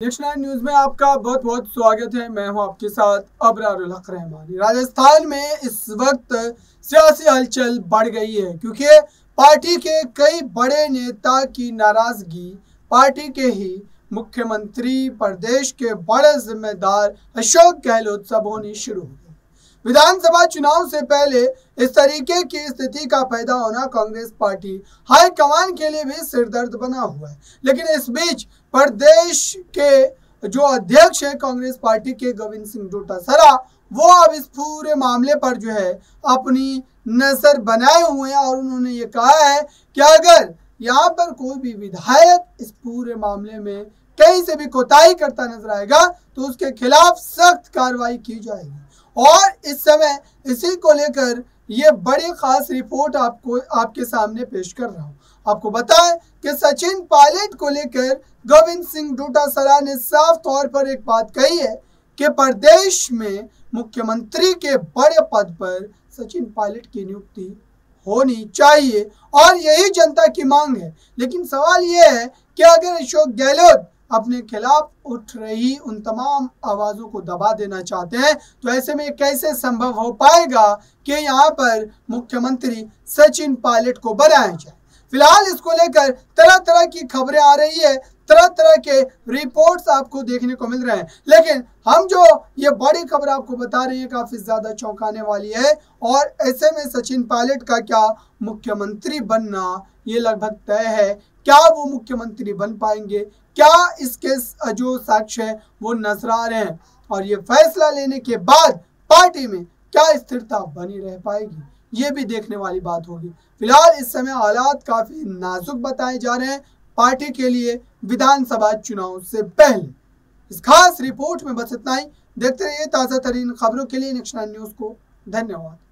National news में आपका बहुत बहुत स्वागत है। मैं हूँ आपके साथ अबरारुल हक राजस्थान में इस वक्त सियासी हलचल बढ़ गई है क्योंकि पार्टी के कई बड़े नेता की नाराज़गी पार्टी के ही मुख्यमंत्री प्रदेश के बड़े जिम्मेदार अशोक गहलोत सब होनी शुरू हो गई। विधानसभा चुनाव से पहले इस तरीके की स्थिति का पैदा होना कांग्रेस पार्टी हाईकमान के लिए भी सिरदर्द बना हुआ है। लेकिन इस बीच प्रदेश के जो अध्यक्ष है, कांग्रेस पार्टी के गोविंद सिंह डोटासरा, वो अब इस पूरे मामले पर जो है अपनी नज़र बनाए हुए हैं और उन्होंने ये कहा है कि अगर यहाँ पर कोई भी विधायक इस पूरे मामले में कहीं से भी कोताही करता नज़र आएगा तो उसके खिलाफ सख्त कार्रवाई की जाएगी। और इस समय इसी को लेकर ये बड़ी खास रिपोर्ट आपको, आपके सामने पेश कर रहा हूँ। आपको बताएँ कि सचिन पायलट को लेकर गोविंद सिंह डोटासरा ने साफ़ तौर पर एक बात कही है कि प्रदेश में मुख्यमंत्री के बड़े पद पर सचिन पायलट की नियुक्ति होनी चाहिए और यही जनता की मांग है। लेकिन सवाल यह है कि अगर अशोक गहलोत अपने खिलाफ उठ रही उन तमाम आवाज़ों को दबा देना चाहते हैं। तो ऐसे में कैसे संभव हो पाएगा कि यहाँ पर मुख्यमंत्री सचिन पायलट को बनाया जाए? फ़िलहाल इसको लेकर तरह तरह की खबरें आ रही है तरह तरह के रिपोर्ट्स आपको देखने को मिल रहे हैं। लेकिन हम जो ये बड़ी खबर आपको बता रहे हैं काफ़ी ज़्यादा चौंकाने वाली है। और ऐसे में सचिन पायलट का क्या मुख्यमंत्री बनना ये लगभग तय है, क्या वो मुख्यमंत्री बन पाएँगे? क्या इसके जो साक्ष्य है, वो नज़र आ रहे हैं? और ये फैसला लेने के बाद पार्टी में क्या स्थिरता बनी रह पाएगी? ये भी देखने वाली बात होगी। फ़िलहाल इस समय हालात काफ़ी नाजुक बताए जा रहे हैं। पार्टी के लिए विधानसभा चुनाव से पहले। इस खास रिपोर्ट में बस इतना ही। देखते रहिए ताज़ा तरीन खबरों के लिए नेशनल न्यूज़ को। धन्यवाद।